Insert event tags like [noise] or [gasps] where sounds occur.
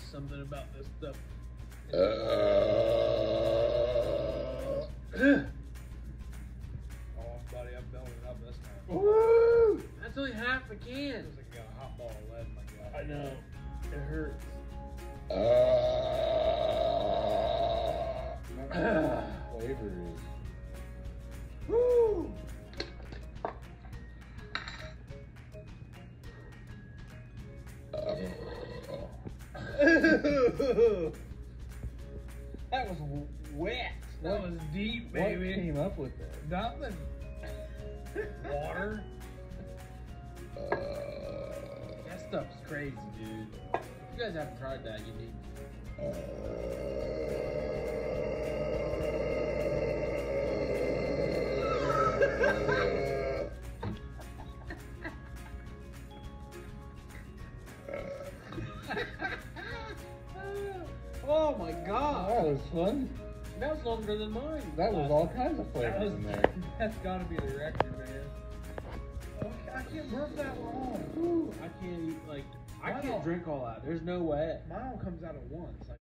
just something about this stuff. [gasps] Oh, buddy, I'm building it up this time. Woo! That's only half a can. Feels like I got a hot ball of lead in my gut. I know. It hurts. Uh, [sighs] flavor is. Woo! Uh, [laughs] That was wet. That was deep, baby. What came up with that? Nothing. Water. Uh. That stuff's crazy, dude. If you guys haven't tried that, you need. [laughs] oh my god! That was fun. That was longer than mine. That was all kinds of flavors was, in there. [laughs] that's gotta be the record, man. I can't burp that long. Ooh, I can't eat like I can't drink all that. There's no way. Mine all comes out at once. Like,